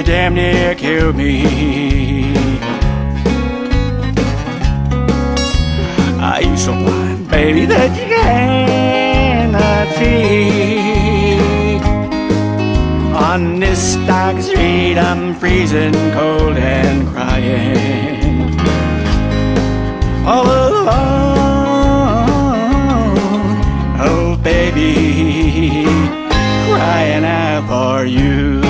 It damn near killed me. Are you someone, baby, that you cannot see? On this dark street, I'm freezing cold and crying. All alone, oh baby, crying out for you.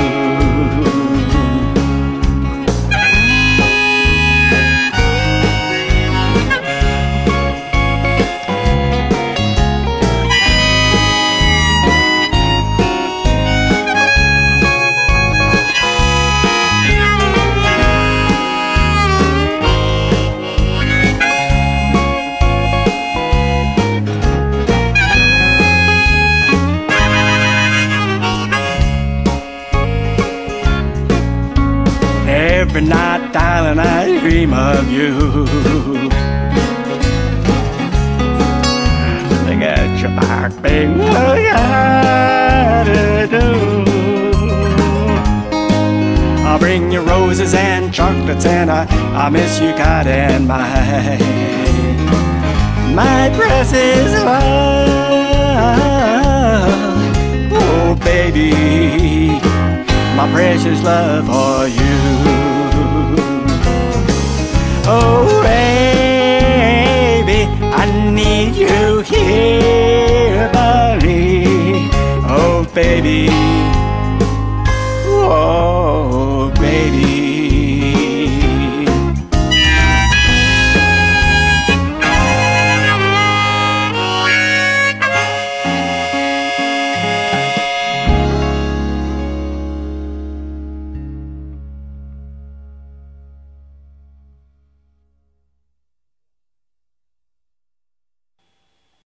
Every night, darling, I dream of you. Look at your back, baby. Look at it do. I'll bring you roses and chocolates, and I, I miss you, God, and my my precious love. Oh, baby, my precious love for you. You hear Marie? Oh, baby. Oh, baby.